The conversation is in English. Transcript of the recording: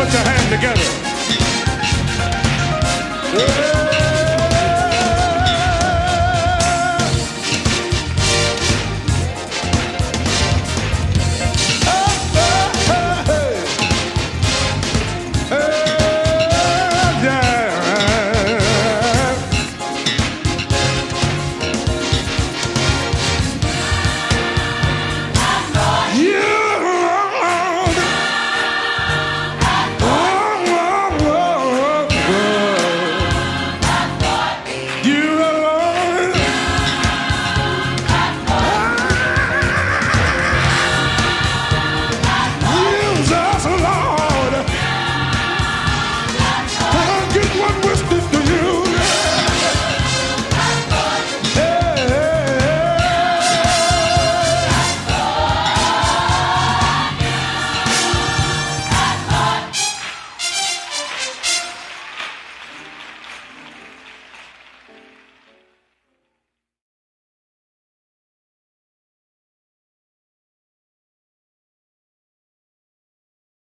Put your hand together. Yeah.